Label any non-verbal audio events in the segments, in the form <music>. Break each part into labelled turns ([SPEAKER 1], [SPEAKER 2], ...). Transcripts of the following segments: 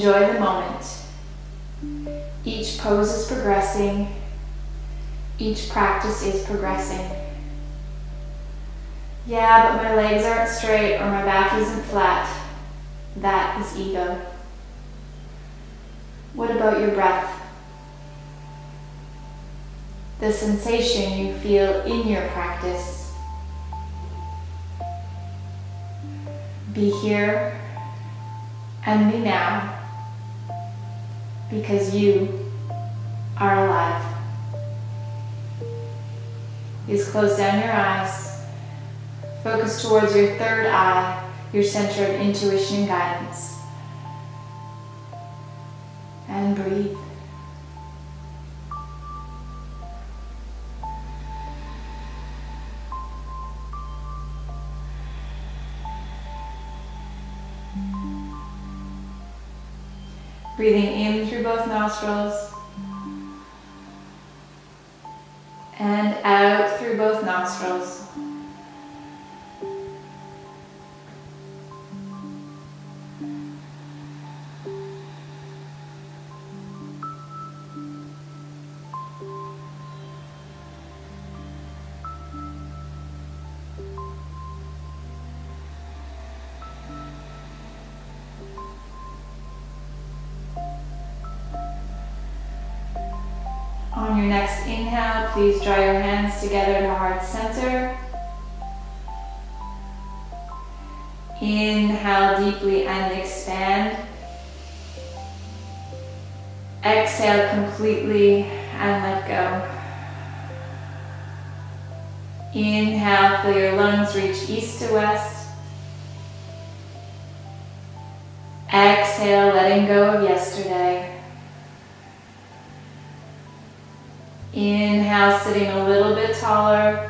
[SPEAKER 1] Enjoy the moment. Each pose is progressing. Each practice is progressing. Yeah, but my legs aren't straight or my back isn't flat. That is ego. What about your breath? The sensation you feel in your practice. Be here and be now because you are alive. Please close down your eyes. Focus towards your third eye, your center of intuition and guidance and breathe. Through both nostrils and out through both nostrils. Together the heart center. Inhale deeply and expand. Exhale completely and let go. Inhale, feel your lungs reach east to west. Exhale, letting go of yesterday. Inhale, sitting a little bit taller.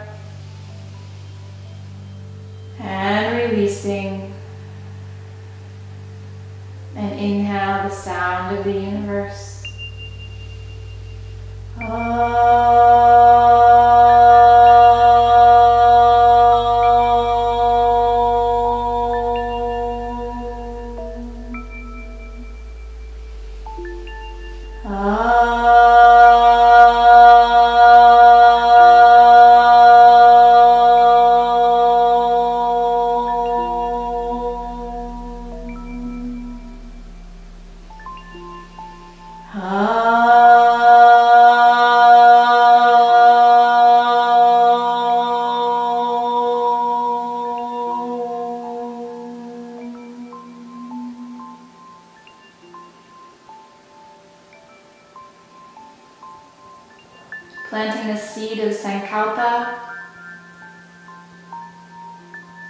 [SPEAKER 1] Sankalpa,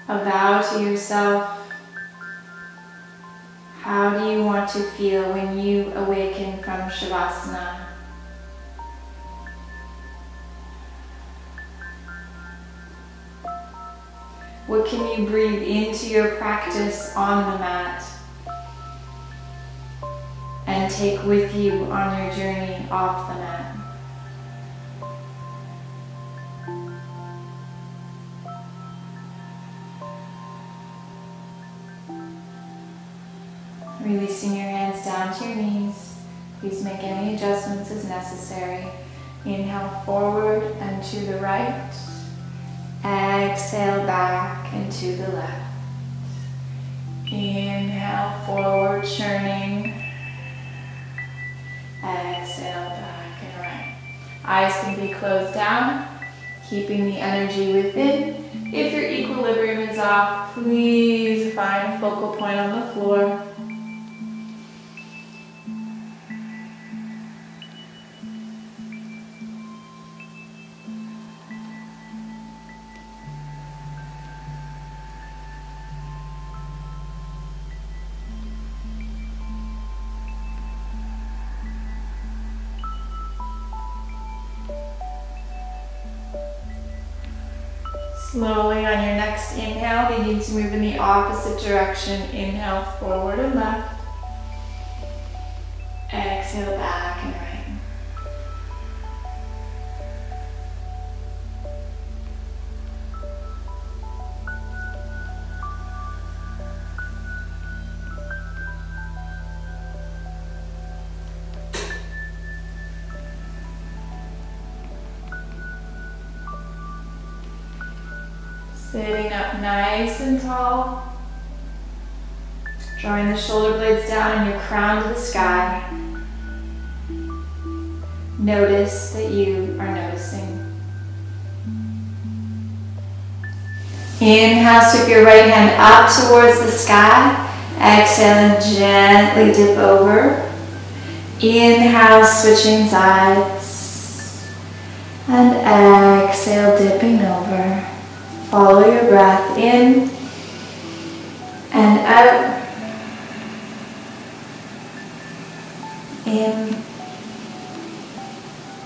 [SPEAKER 1] a vow to yourself. How do you want to feel when you awaken from Shavasana? What can you breathe into your practice on the mat and take with you on your journey off the mat? Make any adjustments as necessary. Inhale forward and to the right. Exhale back and to the left. Inhale forward, churning. Exhale back and right. Eyes can be closed down, keeping the energy within. If your equilibrium is off, please find a focal point on the floor. To move in the opposite direction. Inhale forward and left. Exhale back and right. Drawing the shoulder blades down and your crown to the sky. Notice that you are noticing. Inhale, sweep your right hand up towards the sky. Exhale and gently dip over. Inhale, switching sides. And exhale, dipping over. Follow your breath in and out. In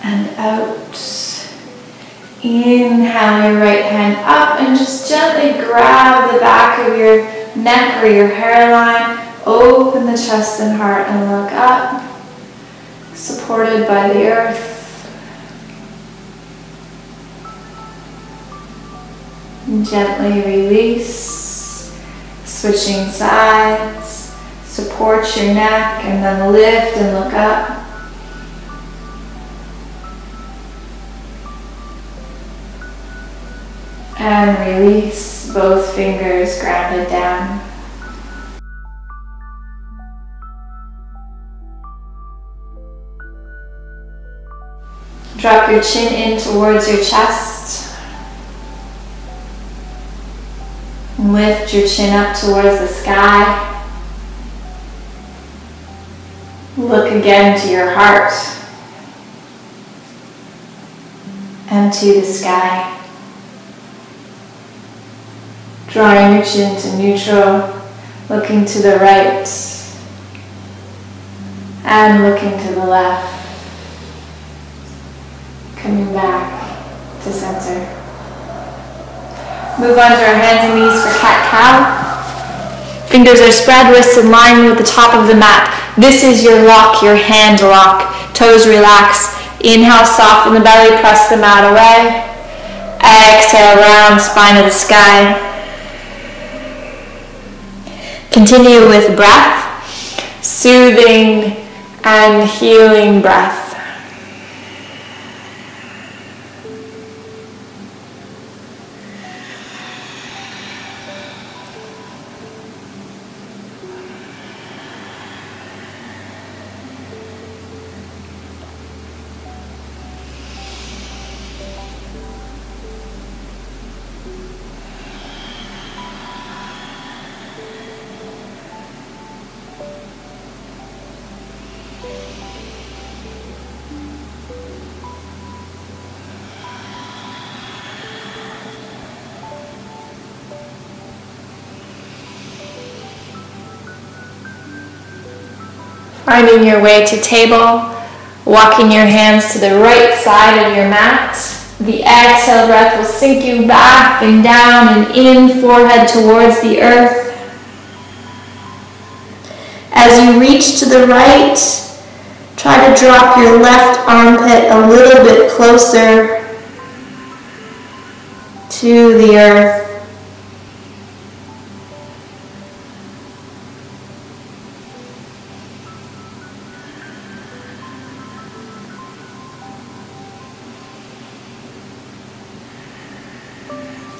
[SPEAKER 1] and out. Inhale your right hand up and just gently grab the back of your neck or your hairline. Open the chest and heart and look up, supported by the earth. Gently release, switching sides, support your neck and then lift and look up. And release both fingers grounded down. Drop your chin in towards your chest. Lift your chin up towards the sky. Look again to your heart and to the sky. Drawing your chin to neutral, looking to the right and looking to the left. Coming back to center. Move onto our hands and knees for cat-cow. Fingers are spread, wrists in line with the top of the mat. This is your lock, your hand lock. Toes relax. Inhale, soften the belly, press the mat away. Exhale, round spine of the sky. Continue with breath, soothing and healing breath. Finding your way to table, walking your hands to the right side of your mat. The exhale breath will sink you back and down and in, forehead towards the earth. As you reach to the right, try to drop your left armpit a little bit closer to the earth.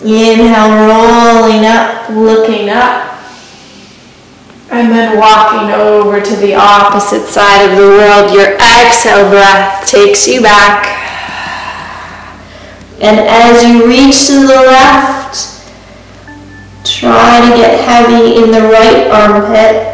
[SPEAKER 1] Inhale, rolling up, looking up. And then walking over to the opposite side of the world. Your exhale breath takes you back. And as you reach to the left, try to get heavy in the right armpit.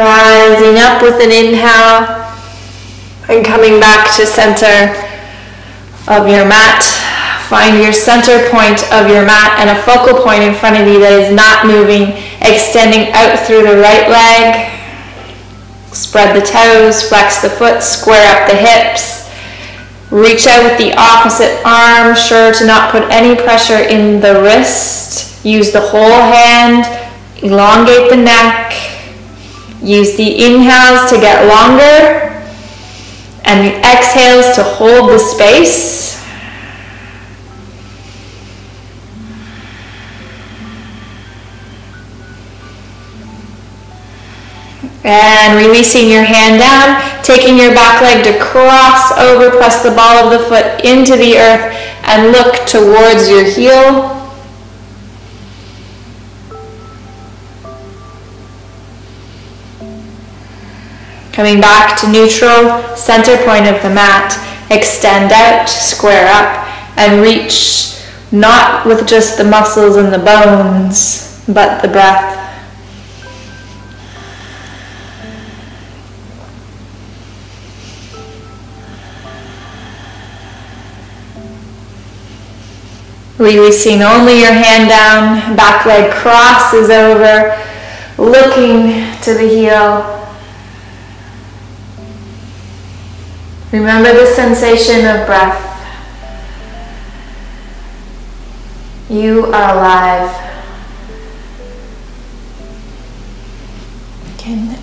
[SPEAKER 1] Rising up with an inhale and coming back to center of your mat. Find your center point of your mat and a focal point in front of you that is not moving, extending out through the right leg. Spread the toes, flex the foot, square up the hips. Reach out with the opposite arm, sure to not put any pressure in the wrist. Use the whole hand, elongate the neck. Use the inhales to get longer and the exhales to hold the space. And releasing your hand down, taking your back leg to cross over, press the ball of the foot into the earth and look towards your heel. Coming back to neutral, center point of the mat. Extend out, square up, and reach not with just the muscles and the bones, but the breath. Releasing only your hand down, back leg crosses over, looking to the heel. Remember the sensation of breath. You are alive.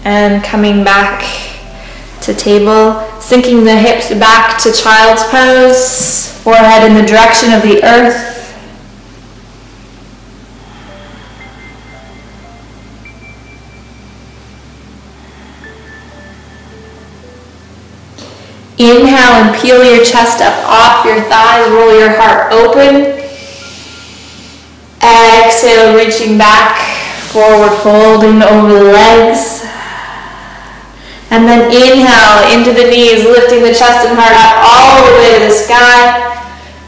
[SPEAKER 1] And coming back to table, sinking the hips back to child's pose, forehead in the direction of the earth. Inhale and peel your chest up off your thighs, roll your heart open. Exhale, reaching back, forward folding over the legs. And then inhale into the knees, lifting the chest and heart up all the way to the sky.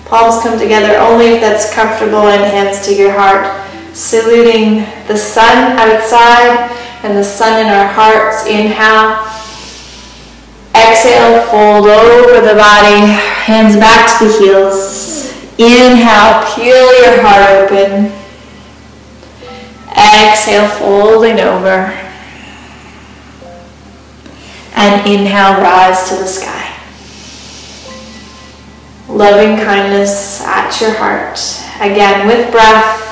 [SPEAKER 1] Palms come together only if that's comfortable and hands to your heart. Saluting the sun outside and the sun in our hearts. Inhale. Exhale, fold over the body, hands back to the heels. Inhale, peel your heart open. Exhale, folding over. And inhale, rise to the sky. Loving kindness at your heart. Again, with breath.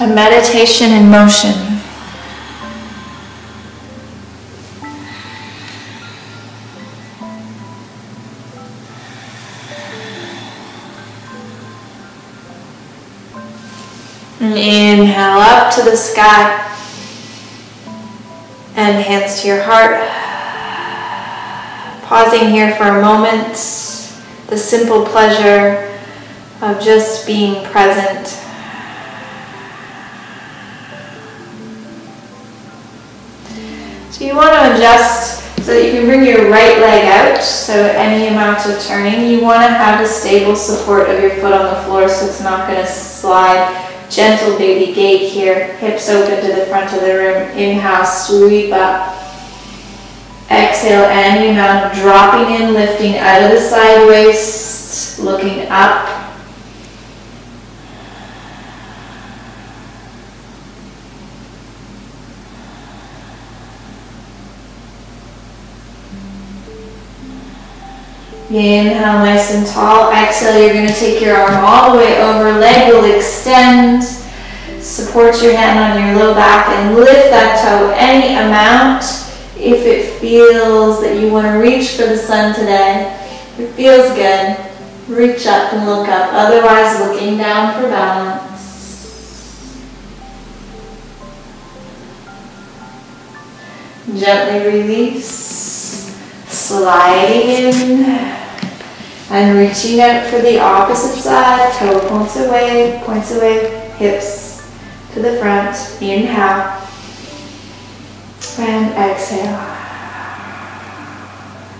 [SPEAKER 1] A meditation in motion. And inhale up to the sky and hands to your heart. Pausing here for a moment, the simple pleasure of just being present So you want to adjust so that you can bring your right leg out, so any amount of turning. You want to have a stable support of your foot on the floor so it's not going to slide. Gentle baby gate here, hips open to the front of the room. Inhale, sweep up. Exhale, any amount, of dropping in, lifting out of the side waist, looking up Inhale nice and tall. Exhale, you're going to take your arm all the way over. Leg will extend. Support your hand on your low back and lift that toe any amount. If it feels that you want to reach for the sun today, if it feels good, reach up and look up. Otherwise, looking down for balance. Gently release, sliding in. And reaching out for the opposite side, toe points away, points away. hips to the front. Inhale. And exhale.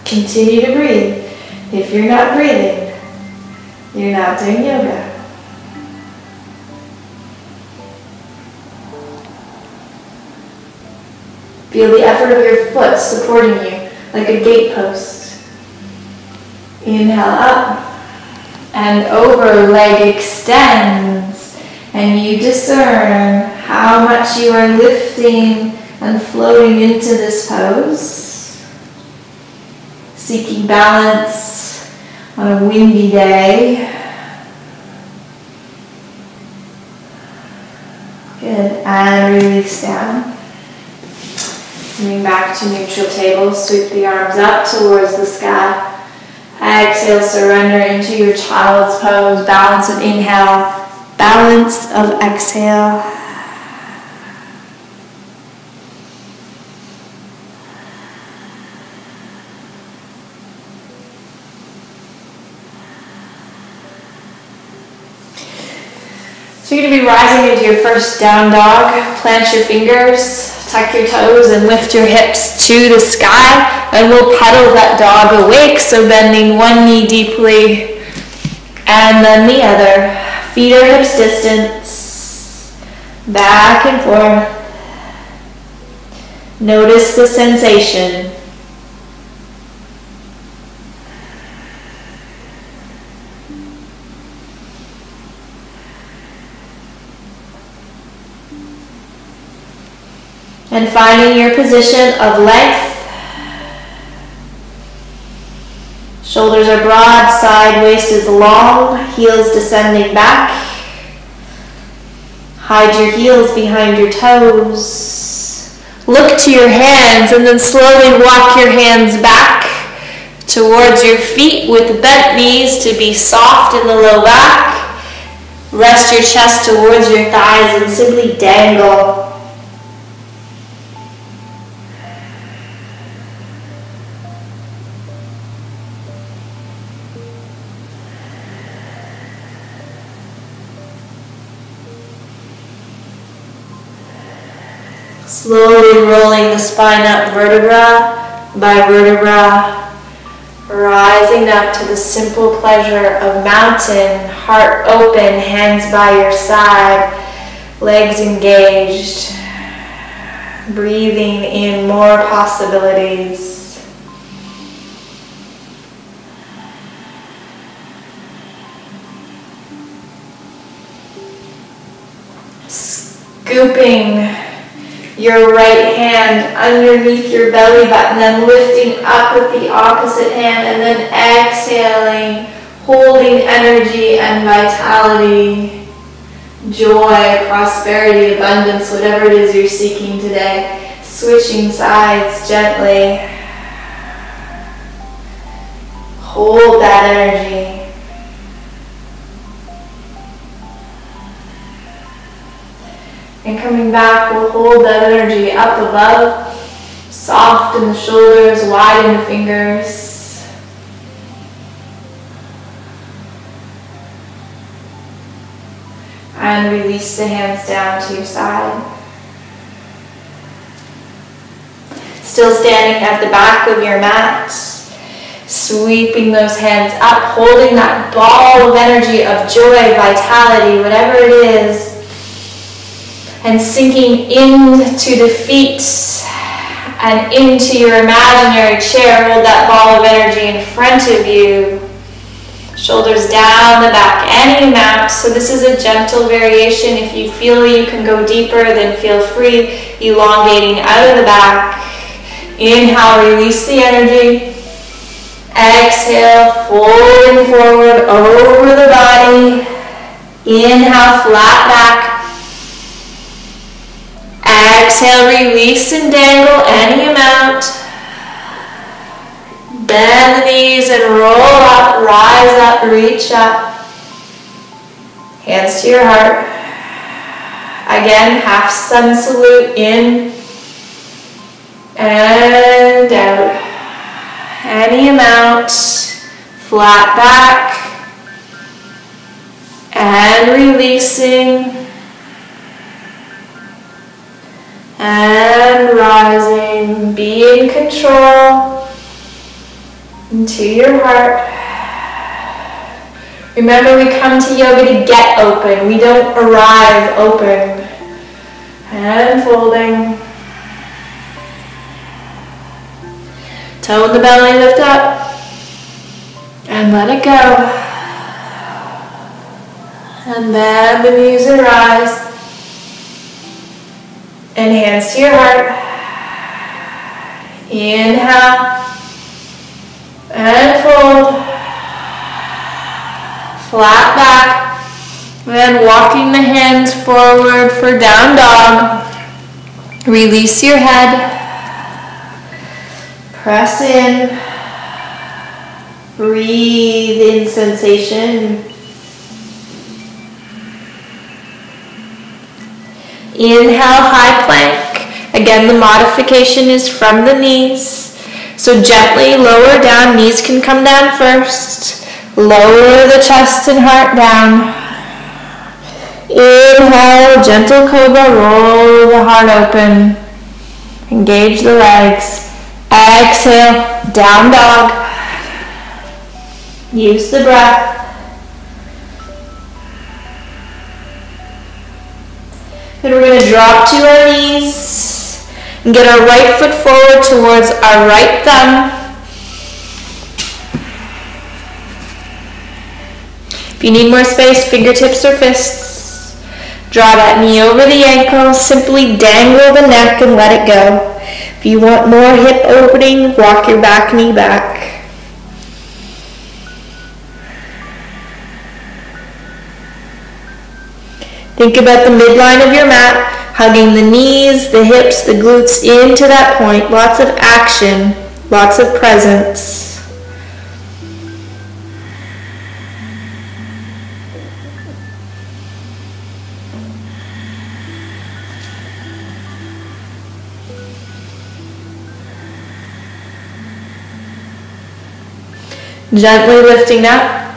[SPEAKER 1] Continue to breathe. If you're not breathing, you're not doing yoga. Feel the effort of your foot supporting you like a gatepost. Inhale up and over, leg extends, and you discern how much you are lifting and floating into this pose. Seeking balance on a windy day. Good, and release down. Coming back to neutral table, sweep the arms up towards the sky. Exhale, surrender into your child's pose. Balance of inhale, balance of exhale. So you're going to be rising into your first down dog. Plant your fingers, tuck your toes, and lift your hips to the sky. And we'll pedal that dog awake. So bending one knee deeply and then the other. Feet are hips distance. Back and forth. Notice the sensation. And finding your position of length. Shoulders are broad, side waist is long, heels descending back. Hide your heels behind your toes. Look to your hands and then slowly walk your hands back towards your feet with bent knees to be soft in the low back. Rest your chest towards your thighs and simply dangle Slowly rolling the spine up vertebra by vertebra, rising up to the simple pleasure of mountain, heart open, hands by your side, legs engaged, breathing in more possibilities. Scooping your right hand underneath your belly button and lifting up with the opposite hand and then exhaling, holding energy and vitality, joy, prosperity, abundance, whatever it is you're seeking today. Switching sides gently. Hold that energy. And coming back, we'll hold that energy up above, soft in the shoulders, wide in the fingers. And release the hands down to your side. Still standing at the back of your mat, sweeping those hands up, holding that ball of energy of joy, vitality, whatever it is and sinking into the feet and into your imaginary chair. Hold that ball of energy in front of you. Shoulders down the back, any amount. So this is a gentle variation. If you feel you can go deeper, then feel free. Elongating out of the back. Inhale, release the energy. Exhale, folding forward over the body. Inhale, flat back. Exhale, release and dangle any amount. Bend the knees and roll up, rise up, reach up. Hands to your heart. Again, half sun salute in and out. Any amount. Flat back. And releasing. And rising, be in control into your heart. Remember, we come to yoga to get open. We don't arrive open. And folding. Toe in the belly, lift up. And let it go. And then the knees rise. And hands to your heart. Inhale. And fold. Flat back. Then walking the hands forward for down dog. Release your head. Press in. Breathe in sensation. Inhale, high plank. Again, the modification is from the knees. So gently lower down, knees can come down first. Lower the chest and heart down. Inhale, gentle cobra, roll the heart open. Engage the legs. Exhale, down dog. Use the breath. Then we're going to drop to our knees and get our right foot forward towards our right thumb. If you need more space, fingertips or fists. Draw that knee over the ankle, simply dangle the neck and let it go. If you want more hip opening, walk your back knee back. Think about the midline of your mat, hugging the knees, the hips, the glutes into that point. Lots of action, lots of presence. Gently lifting up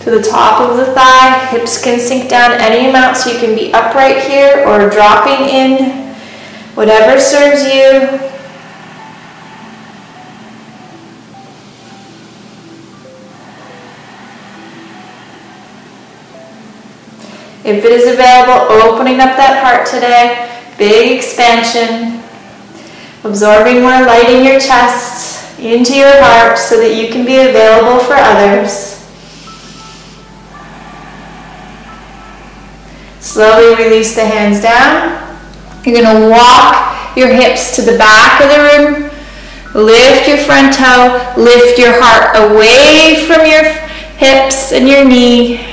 [SPEAKER 1] to the top of the thigh. Hips can sink down any amount so you can be upright here or dropping in, whatever serves you. If it is available, opening up that heart today, big expansion, absorbing more light in your chest, into your heart so that you can be available for others. Slowly release the hands down. You're going to walk your hips to the back of the room. Lift your front toe. Lift your heart away from your hips and your knee.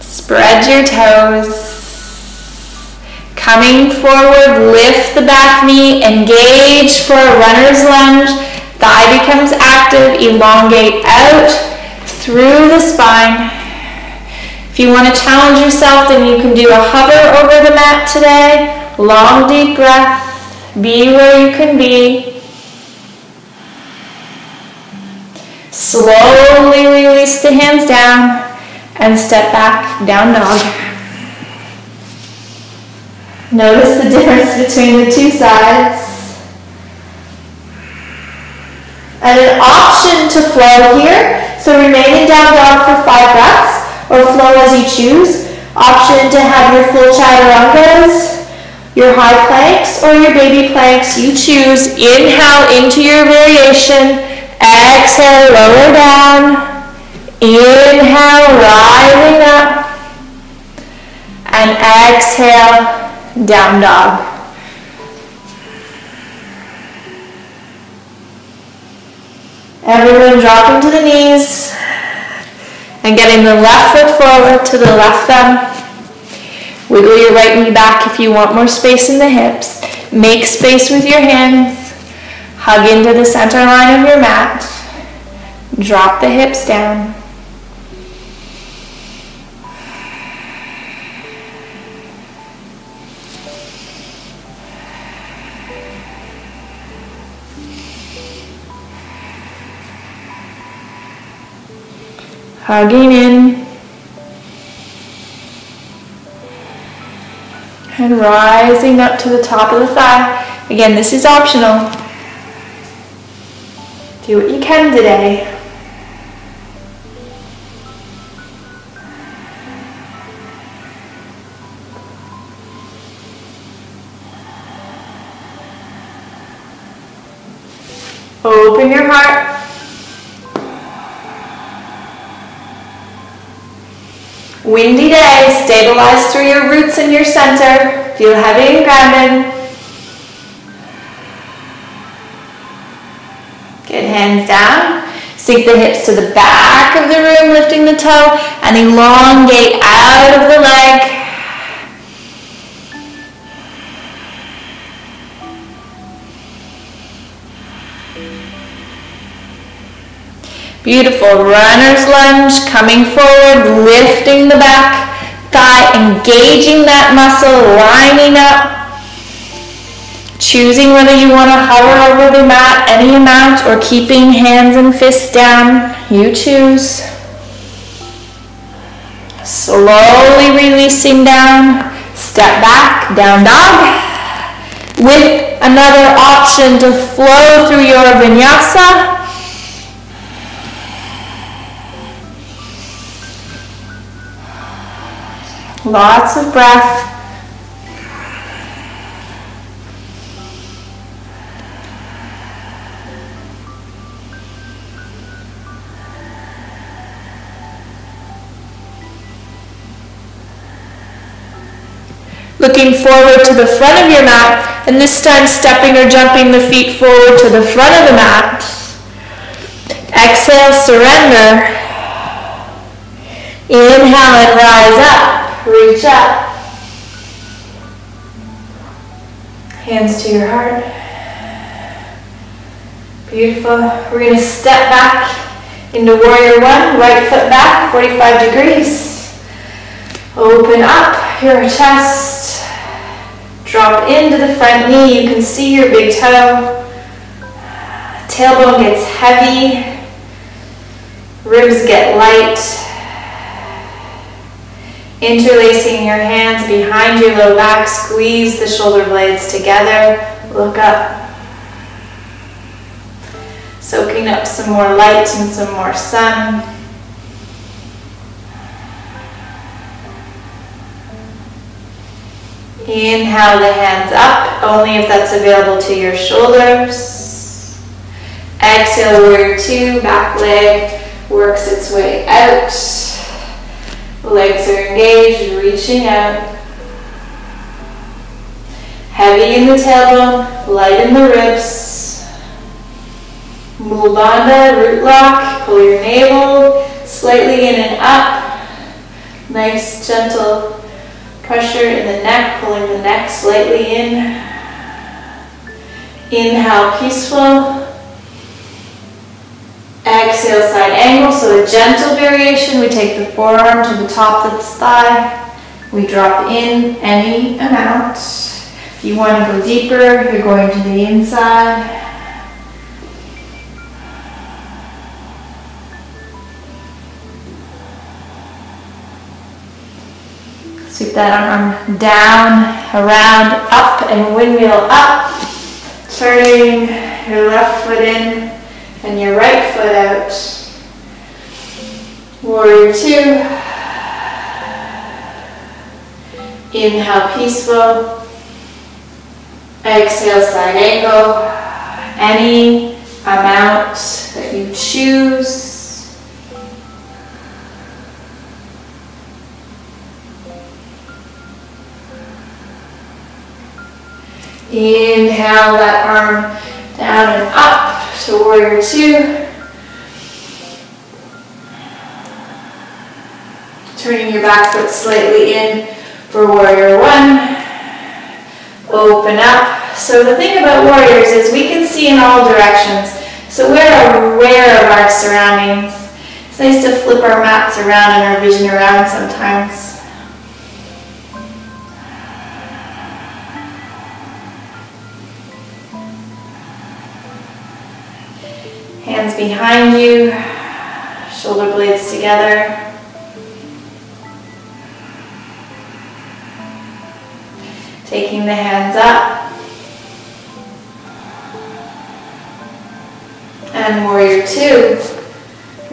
[SPEAKER 1] Spread your toes. Coming forward, lift the back knee, engage for a runner's lunge. Thigh becomes active, elongate out through the spine. If you want to challenge yourself, then you can do a hover over the mat today. Long, deep breath. Be where you can be. Slowly release the hands down and step back, down dog. Notice the difference between the two sides. And an option to flow here. So remain in down dog for five breaths or flow as you choose. Option to have your full chaturangas, your high planks, or your baby planks. You choose. Inhale into your variation. Exhale, lower down. Inhale, rising up. And exhale, down dog. Everyone dropping to the knees and getting the left foot forward to the left thumb. Wiggle your right knee back if you want more space in the hips. Make space with your hands. Hug into the center line of your mat. Drop the hips down. Hugging in And rising up to the top of the thigh. Again, this is optional. Do what you can today. Open your heart. Windy day, stabilize through your roots and your center. Feel heavy and grounded. Good, hands down. Sink the hips to the back of the room, lifting the toe, and elongate out of the leg. Beautiful. Runner's lunge, coming forward, lifting the back thigh, engaging that muscle, lining up. Choosing whether you want to hover over the mat any amount or keeping hands and fists down. You choose. Slowly releasing down. Step back, down dog. With another option to flow through your vinyasa Lots of breath. Looking forward to the front of your mat, and this time stepping or jumping the feet forward to the front of the mat. Exhale, surrender. Inhale and rise up. Reach up. Hands to your heart. Beautiful. We're going to step back into warrior one. Right foot back, 45 degrees. Open up your chest. Drop into the front knee. You can see your big toe. Tailbone gets heavy. Ribs get light. Interlacing your hands behind your low back, squeeze the shoulder blades together, look up. Soaking up some more light and some more sun. Inhale the hands up, only if that's available to your shoulders. Exhale, warrior two, back leg works its way out. Legs are engaged, reaching out. Heavy in the tailbone, light in the ribs. Mula Bandha, root lock, pull your navel slightly in and up. Nice gentle pressure in the neck, pulling the neck slightly in. Inhale, peaceful. Exhale, side angle, so a gentle variation. We take the forearm to the top of the thigh. We drop in any amount. If you want to go deeper, you're going to the inside. Sweep that arm down, around, up, and windmill up. Turning your left foot in, and your right foot out. Warrior two. Inhale, peaceful. Exhale, side angle. Any amount that you choose. Inhale that arm down and up to warrior two. Turning your back foot slightly in for warrior one. Open up. So the thing about warriors is we can see in all directions. So we're aware of our surroundings. It's nice to flip our mats around and our vision around sometimes. Hands behind you, shoulder blades together. Taking the hands up. And warrior two.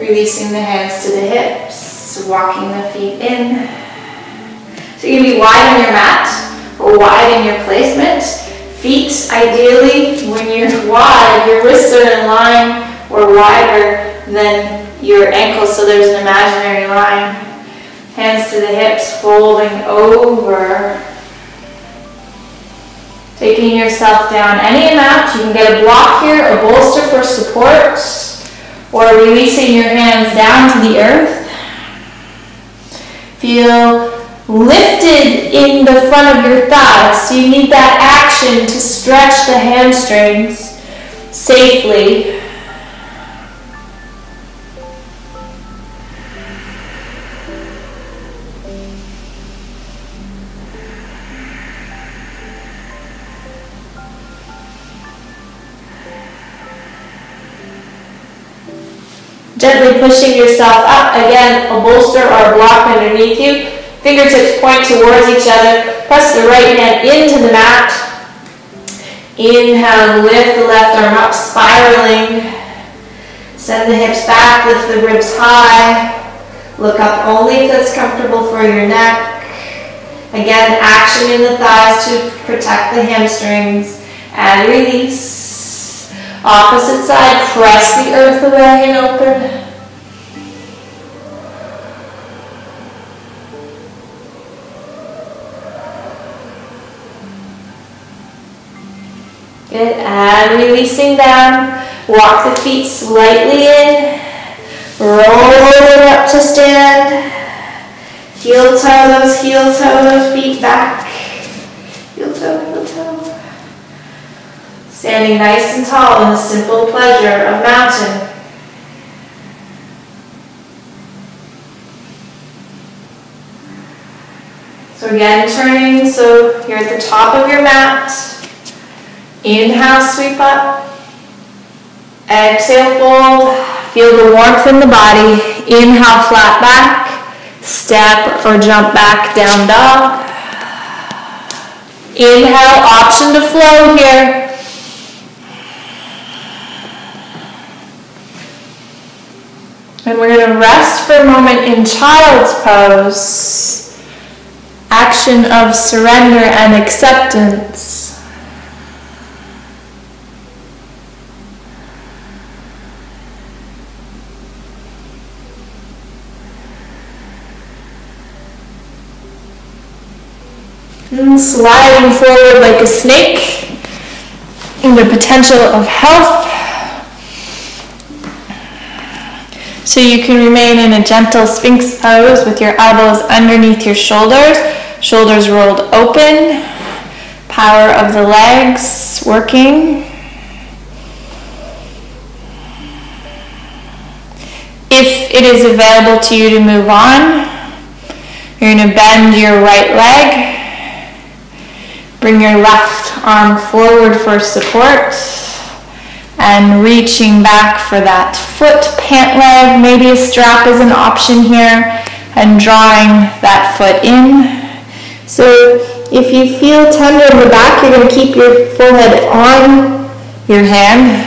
[SPEAKER 1] Releasing the hands to the hips, walking the feet in. So you can be wide on your mat or wide in your placement. Feet, ideally, when you're <laughs> wide, your wrists are in line or wider than your ankles, so there's an imaginary line. Hands to the hips, folding over. Taking yourself down any amount. You can get a block here, a bolster for support, or releasing your hands down to the earth. Feel lifted in the front of your thighs. So you need that action to stretch the hamstrings safely. Gently pushing yourself up. Again, a bolster or a block underneath you. Fingertips point towards each other. Press the right hand into the mat. Inhale, lift the left arm up, spiraling. Send the hips back, lift the ribs high. Look up only if that's comfortable for your neck. Again, action in the thighs to protect the hamstrings. And release. Opposite side, press the earth away and open. Good, and releasing down. Walk the feet slightly in. Roll it up to stand. Heel toe those, heel toe those feet back. Heel toe. Standing nice and tall in the simple pleasure of mountain. So again, turning, so you're at the top of your mat. Inhale, sweep up. Exhale, fold. Feel the warmth in the body. Inhale, flat back. Step or jump back, down dog. Inhale, option to flow here. And we're going to rest for a moment in child's pose. Action of surrender and acceptance. And sliding forward like a snake in the potential of health. So you can remain in a gentle sphinx pose with your elbows underneath your shoulders, shoulders rolled open, power of the legs working. If it is available to you to move on, you're going to bend your right leg, bring your left arm forward for support and reaching back for that foot pant leg. Maybe a strap is an option here and drawing that foot in. So if you feel tender in the back, you're going to keep your forehead on your hand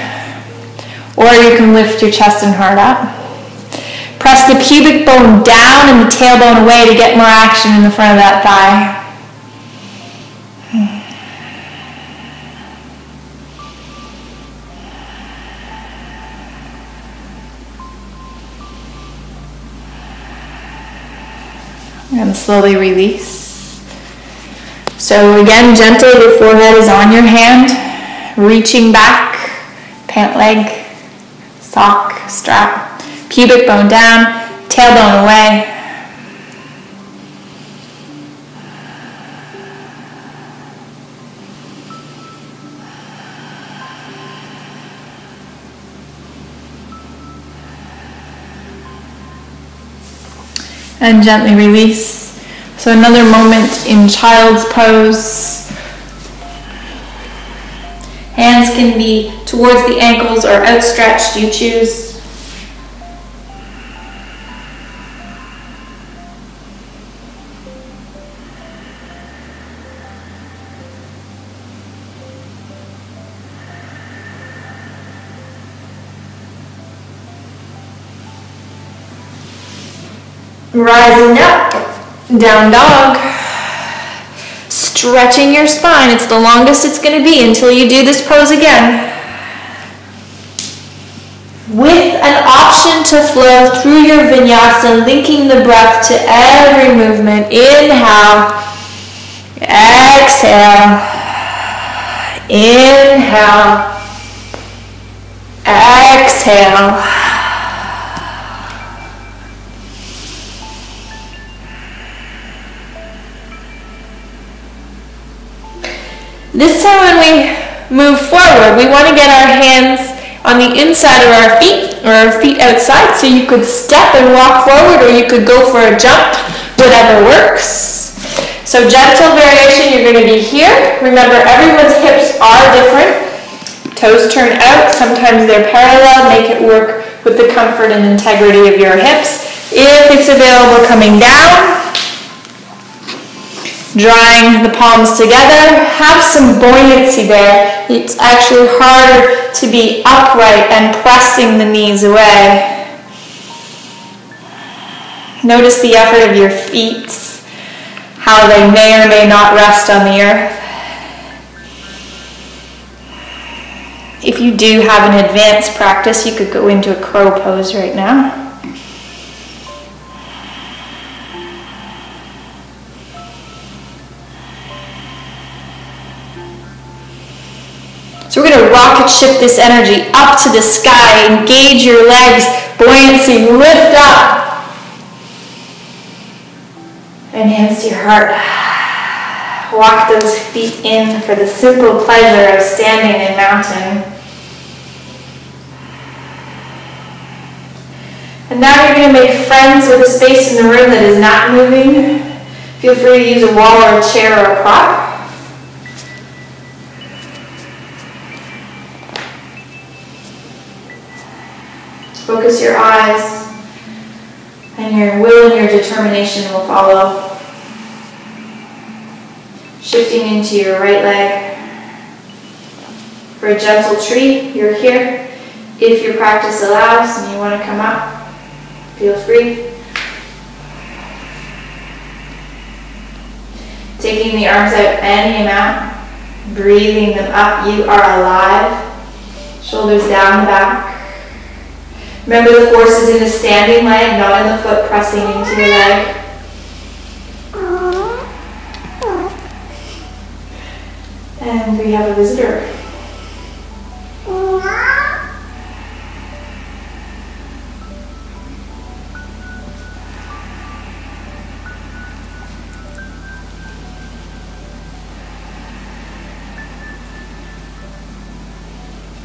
[SPEAKER 1] or you can lift your chest and heart up. Press the pubic bone down and the tailbone away to get more action in the front of that thigh. And slowly release. So again, gently, your forehead is on your hand, reaching back, pant leg, sock, strap, pubic bone down, tailbone away. And gently release. So another moment in child's pose. Hands can be towards the ankles or outstretched, you choose. Rising up, down dog. Stretching your spine. It's the longest it's going to be until you do this pose again. With an option to flow through your vinyasa, linking the breath to every movement. Inhale, exhale, inhale, exhale. This time when we move forward, we want to get our hands on the inside of our feet or our feet outside. So you could step and walk forward or you could go for a jump, whatever works. So gentle variation, you're going to be here. Remember, everyone's hips are different. Toes turn out, sometimes they're parallel, make it work with the comfort and integrity of your hips. If it's available coming down, drawing the palms together. Have some buoyancy there. It's actually harder to be upright and pressing the knees away. Notice the effort of your feet, how they may or may not rest on the earth. If you do have an advanced practice, you could go into a crow pose right now. So we're going to rocket ship this energy up to the sky. Engage your legs, buoyancy, lift up. And to your heart. Walk those feet in for the simple pleasure of standing in mountain. And now you're going to make friends with the space in the room that is not moving. Feel free to use a wall or a chair or a prop. Focus your eyes, and your will and your determination will follow. Shifting into your right leg. For a gentle tree, you're here. If your practice allows and you want to come up, feel free. Taking the arms out any amount, breathing them up. You are alive. Shoulders down the back. Remember the force is in the standing leg, not in the foot pressing into your leg. And we have a visitor.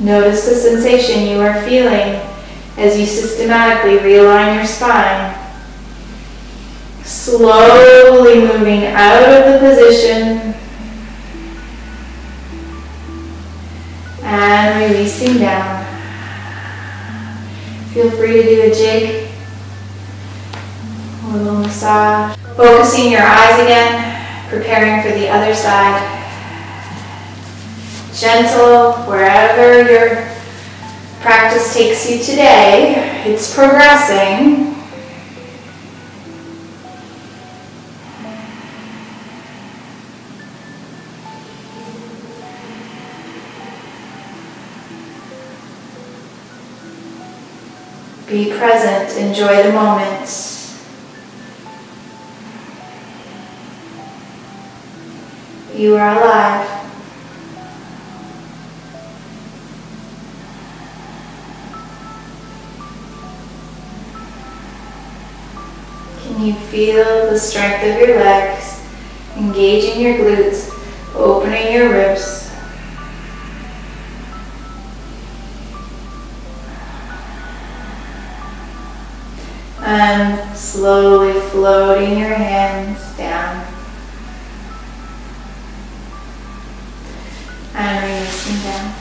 [SPEAKER 1] Notice the sensation you are feeling as you systematically realign your spine. Slowly moving out of the position and releasing down. Feel free to do a jig, a little massage. Focusing your eyes again, preparing for the other side. Gentle wherever you're practice takes you today. It's progressing. Be present, enjoy the moment. You are alive. You feel the strength of your legs, engaging your glutes, opening your ribs. And slowly floating your hands down. And releasing down.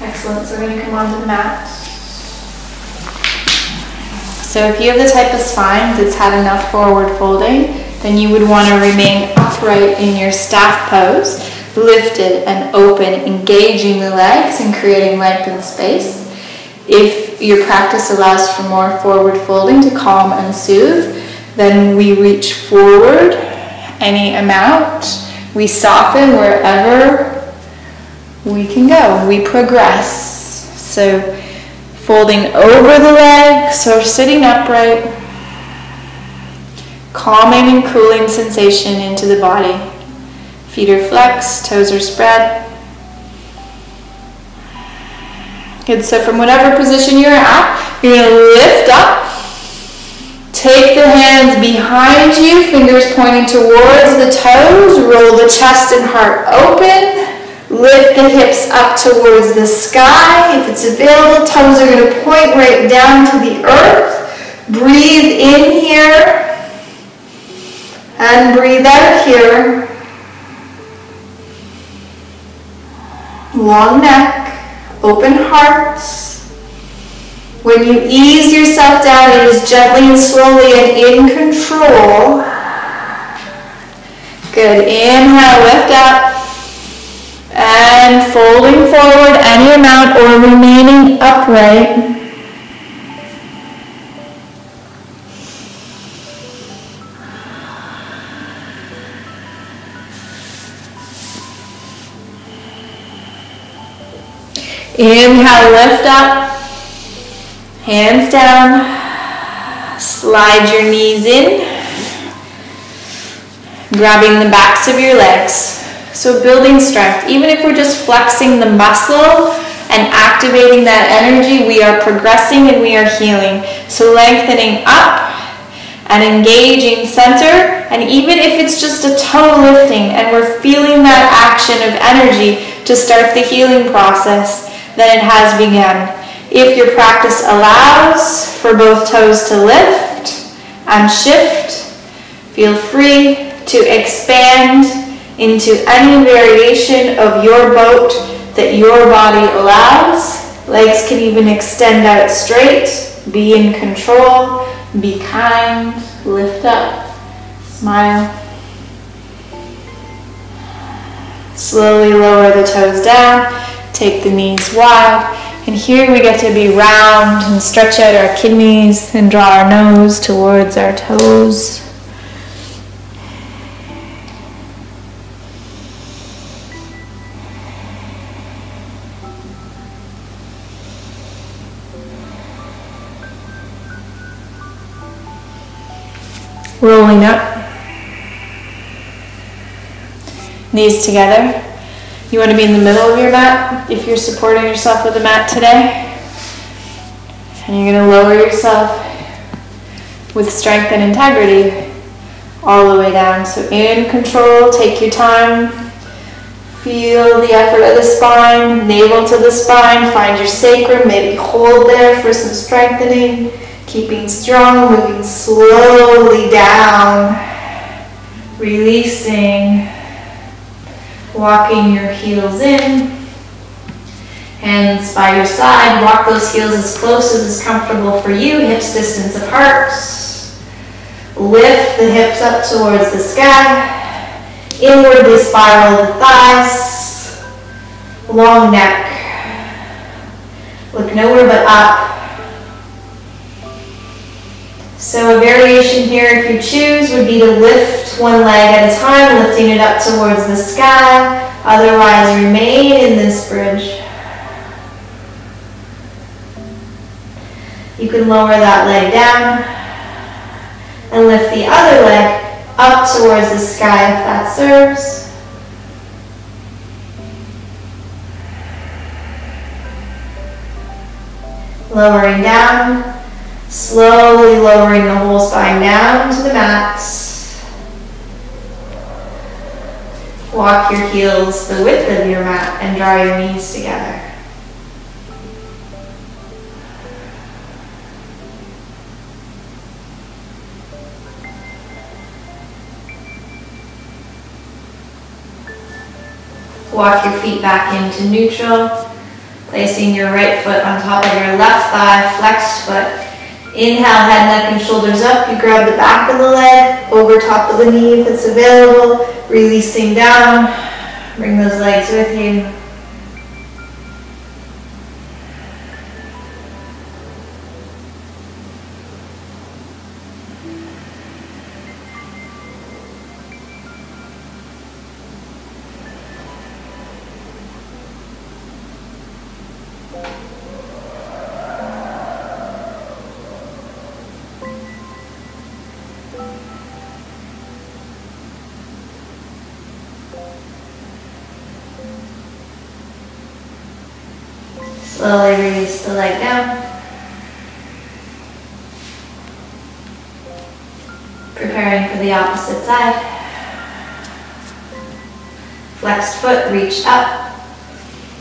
[SPEAKER 1] Excellent. So we're going to come onto the mat. So if you have the type of spine that's had enough forward folding, then you would want to remain upright in your staff pose, lifted and open, engaging the legs and creating length and space. If your practice allows for more forward folding to calm and soothe, then we reach forward any amount. We soften wherever we can go. We progress. So folding over the legs or sitting upright, calming and cooling sensation into the body. Feet are flexed, toes are spread. Good, so from whatever position you're at, you're gonna lift up, take the hands behind you, fingers pointing towards the toes, roll the chest and heart open, lift the hips up towards the sky. If it's available, toes are gonna point right down to the earth. Breathe in here and breathe out here. Long neck, open hearts. When you ease yourself down, it is gently and slowly and in control. Good. Inhale, lift up. And folding forward any amount or remaining upright. Inhale, lift up, hands down, slide your knees in, grabbing the backs of your legs. So building strength, even if we're just flexing the muscle and activating that energy, we are progressing and we are healing. So lengthening up and engaging center, and even if it's just a toe lifting and we're feeling that action of energy to start the healing process, then it has begun. If your practice allows for both toes to lift and shift, feel free to expand into any variation of your boat that your body allows. Legs can even extend out straight. Be in control. Be kind. Lift up. Smile. Slowly lower the toes down. Take the knees wide. And here we get to be round and stretch out our kidneys and draw our nose towards our toes. Rolling up. Knees together. You want to be in the middle of your mat if you're supporting yourself with a mat today. And you're going to lower yourself with strength and integrity all the way down. So in control, take your time. Feel the effort of the spine, navel to the spine. Find your sacrum, maybe hold there for some strengthening. Keeping strong, moving slowly down. Releasing walking your heels in, hands by your side, walk those heels as close as is comfortable for you, hips distance apart. Lift the hips up towards the sky, inwardly spiral the thighs, long neck. Look nowhere but up. So a variation here, if you choose, would be to lift one leg at a time, lifting it up towards the sky. Otherwise, remain in this bridge. You can lower that leg down and lift the other leg up towards the sky if that serves. Lowering down. Slowly lowering the whole spine down to the mat. Walk your heels the width of your mat and draw your knees together. Walk your feet back into neutral, placing your right foot on top of your left thigh, flexed foot Inhale, head, neck, and shoulders up. You grab the back of the leg, over top of the knee if it's available. Releasing down. Bring those legs with you. Slowly release the leg down. Preparing for the opposite side. Flexed foot, reach up.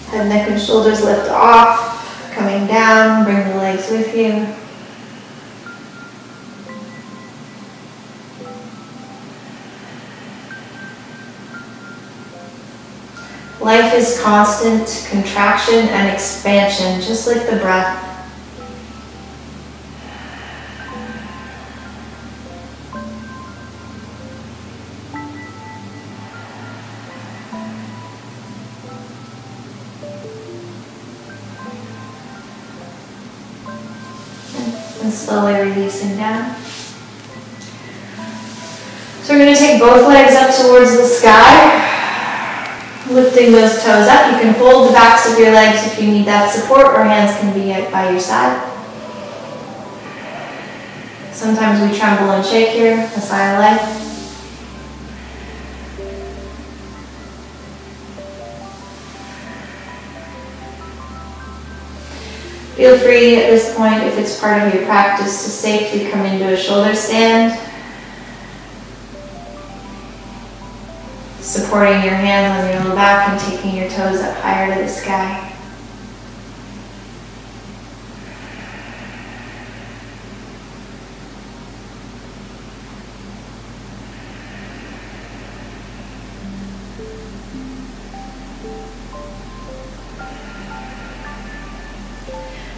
[SPEAKER 1] Head, neck, and shoulders lift off. Coming down, bring the legs with you. Life is constant contraction and expansion, just like the breath. And slowly releasing down. So we're going to take both legs up towards the sky. Lifting those toes up, you can hold the backs of your legs if you need that support or hands can be by your side. Sometimes we tremble and shake here, a sign of life. Feel free at this point, if it's part of your practice, to safely come into a shoulder stand. Supporting your hands on your low back and taking your toes up higher to the sky.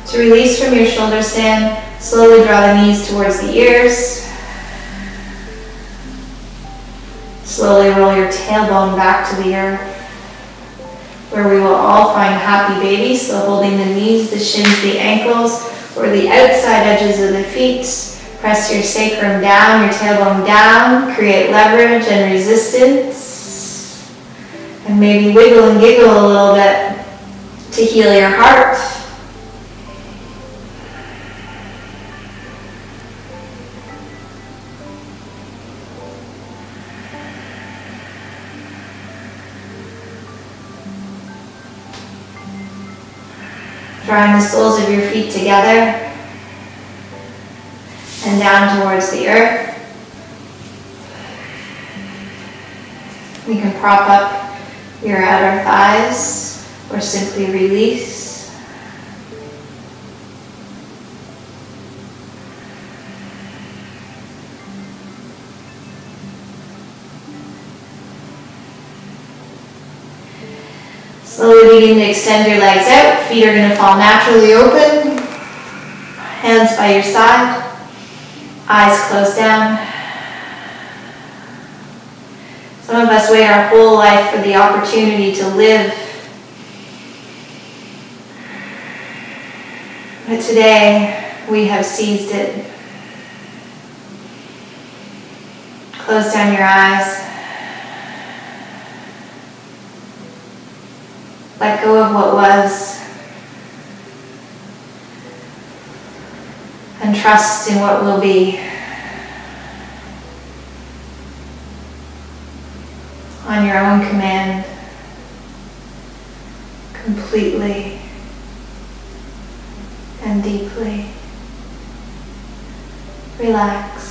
[SPEAKER 1] To release from your shoulder stand, slowly draw the knees towards the ears. Slowly roll your tailbone back to the earth, where we will all find happy baby. So holding the knees, the shins, the ankles, or the outside edges of the feet. Press your sacrum down, your tailbone down. Create leverage and resistance. And maybe wiggle and giggle a little bit to heal your heart. Drawing the soles of your feet together and down towards the earth. You can prop up your outer thighs or simply release. Slowly begin to extend your legs out. Feet are going to fall naturally open. Hands by your side. Eyes closed down. Some of us wait our whole life for the opportunity to live. But today, we have seized it. Close down your eyes. Let go of what was. And trust in what will be. On your own command. Completely and deeply. Relax.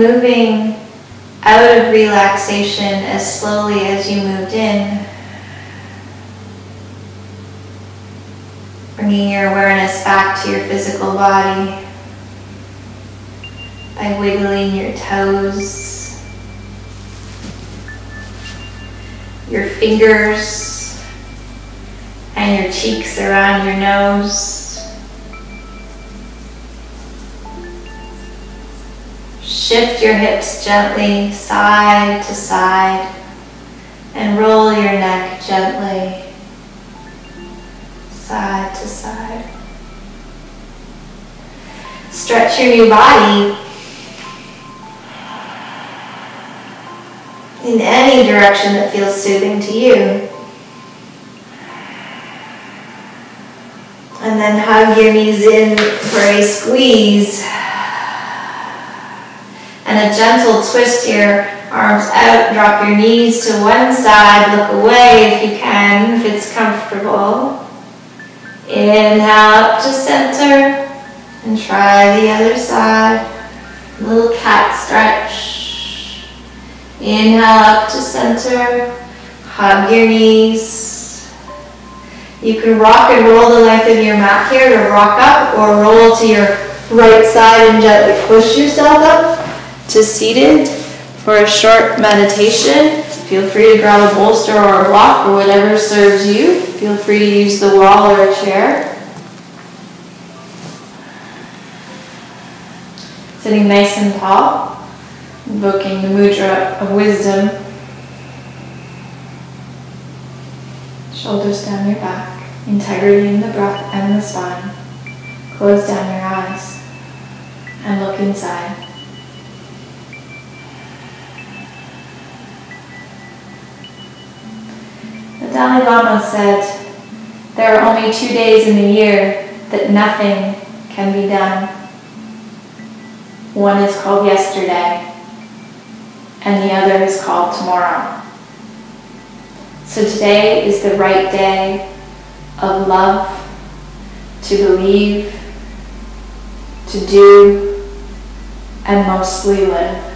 [SPEAKER 1] Moving out of relaxation as slowly as you moved in. Bringing your awareness back to your physical body by wiggling your toes, your fingers, and your cheeks around your nose. Shift your hips gently side to side and roll your neck gently side to side. Stretch your new body in any direction that feels soothing to you. And then hug your knees in for a squeeze and a gentle twist here. Arms out, drop your knees to one side, look away if you can, if it's comfortable. Inhale up to center and try the other side. Little cat stretch. Inhale up to center, hug your knees. You can rock and roll the length of your mat here to rock up or roll to your right side and gently push yourself up to seated for a short meditation. Feel free to grab a bolster or a block or whatever serves you. Feel free to use the wall or a chair. Sitting nice and tall, invoking the mudra of wisdom. Shoulders down your back, integrity in the breath and the spine. Close down your eyes and look inside. Dalai Lama said, there are only two days in the year that nothing can be done. One is called yesterday, and the other is called tomorrow. So today is the right day of love, to believe, to do, and mostly live.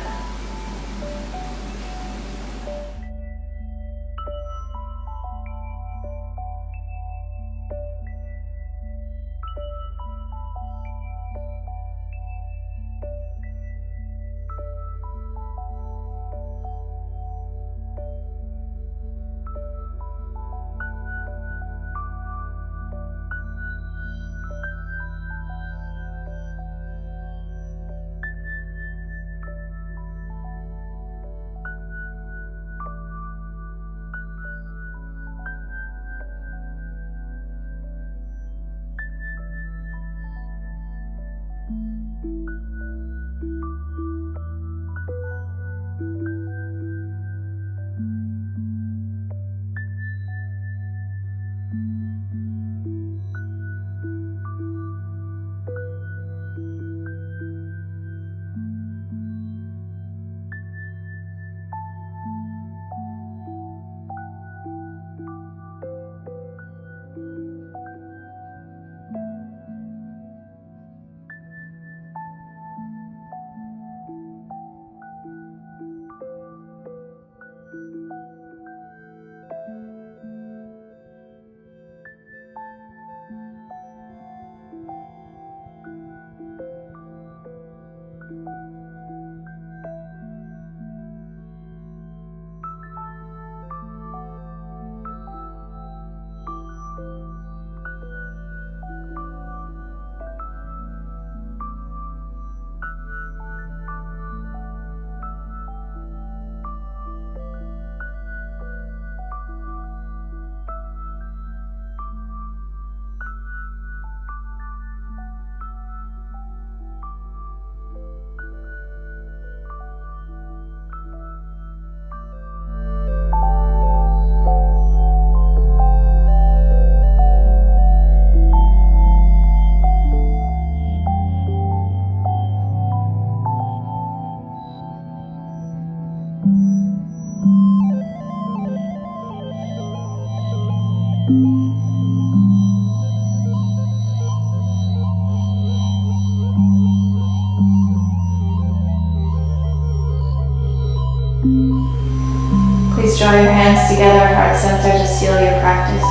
[SPEAKER 1] Hands together, heart center, to seal your practice.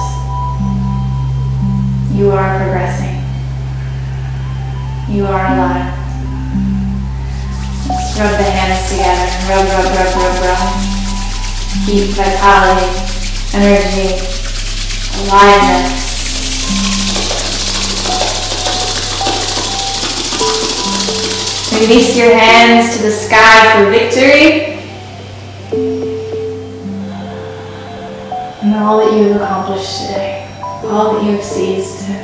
[SPEAKER 1] You are progressing. You are alive. Rub the hands together. Rub, rub, rub, rub, rub. Keep vitality, energy, aliveness. Release your hands to the sky for victory. And all that you've accomplished today, all that you've seized.